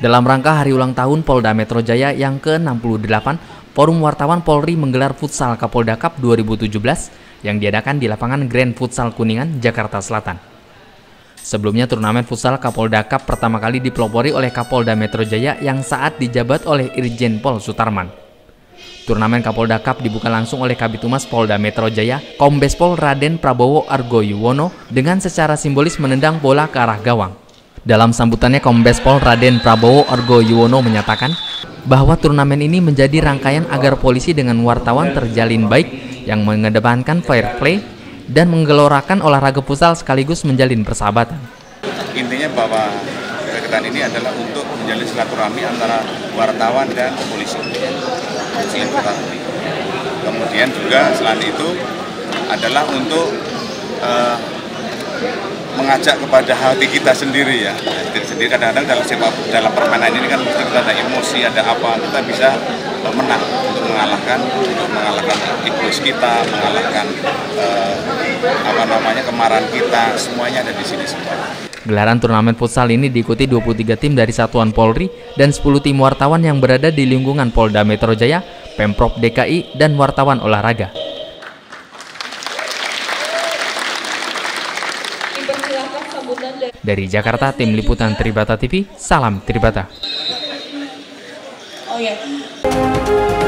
Dalam rangka hari ulang tahun Polda Metro Jaya yang ke-68, Forum Wartawan Polri menggelar Futsal Kapolda Cup 2017 yang diadakan di lapangan Grand Futsal Kuningan, Jakarta Selatan. Sebelumnya turnamen futsal Kapolda Cup pertama kali dipelopori oleh Kapolda Metro Jaya yang saat dijabat oleh Irjen Pol Sutarman. Turnamen Kapolda Cup dibuka langsung oleh Kabit Humas Polda Metro Jaya, Kombes Pol Raden Prabowo Argo Yuwono dengan secara simbolis menendang bola ke arah gawang. Dalam sambutannya, Kombes Pol Raden Prabowo Argo Yuwono menyatakan bahwa turnamen ini menjadi rangkaian agar polisi dengan wartawan terjalin baik yang mengedepankan fair play dan menggelorakan olahraga futsal sekaligus menjalin persahabatan. Intinya bahwa kegiatan ini adalah untuk menjalin silaturahmi antara wartawan dan polisi. Kemudian juga selain itu adalah untuk uh, mengajak kepada hati kita sendiri ya hati sendiri kadang-kadang dalam sepak dalam permainan ini kan mesti ada emosi ada apa kita bisa eh, menang untuk mengalahkan untuk mengalahkan egois kita mengalahkan eh, apa namanya kemarahan kita semuanya ada di sini semua. Gelaran turnamen futsal ini diikuti 23 tim dari Satuan Polri dan 10 tim wartawan yang berada di lingkungan Polda Metro Jaya, Pemprov DKI, dan wartawan olahraga. Dari Jakarta, tim liputan Tribata TV, salam Tribata. Oh ya.